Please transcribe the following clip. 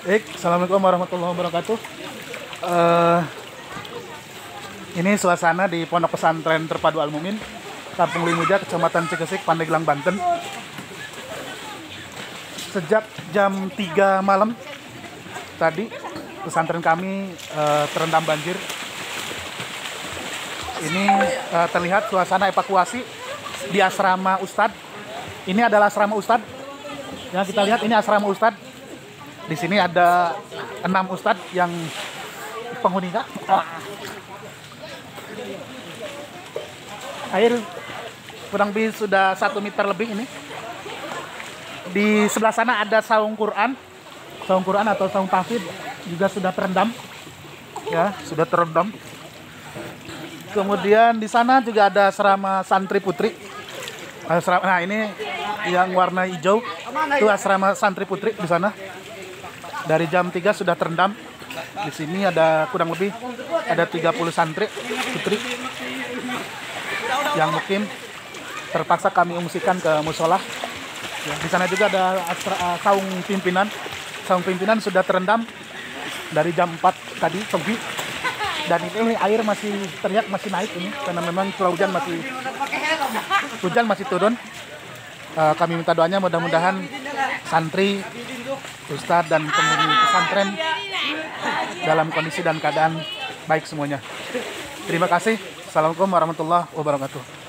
Baik, Assalamualaikum warahmatullahi wabarakatuh. Eh, ini suasana di Pondok Pesantren Terpadu Al Mumin, Kampung Limuja, Kecamatan Cikesik, Pandeglang, Banten. Sejak jam 3 malam tadi, pesantren kami eh, terendam banjir. Ini eh, terlihat suasana evakuasi di asrama Ustadz. Ini adalah asrama Ustadz. Yang kita lihat ini asrama Ustadz. Di sini ada enam ustadz yang penghuni kak. Air kurang lebih sudah satu meter lebih ini. Di sebelah sana ada saung Quran, saung Quran atau saung tahfidz juga sudah terendam, ya sudah terendam. Kemudian di sana juga ada asrama santri putri. Nah ini yang warna hijau itu asrama santri putri di sana dari jam 3 sudah terendam. Di sini ada kurang lebih ada 30 santri putri yang mungkin terpaksa kami ungsikan ke musola. Ya, di sana juga ada asra, uh, saung pimpinan. Saung pimpinan sudah terendam dari jam 4 tadi pagi. Dan ini air masih terlihat masih naik ini karena memang curah hujan masih hujan masih turun. Uh, kami minta doanya mudah-mudahan santri Ustadz dan penghuni pesantren dalam kondisi dan keadaan baik semuanya. Terima kasih. Assalamualaikum warahmatullahi wabarakatuh.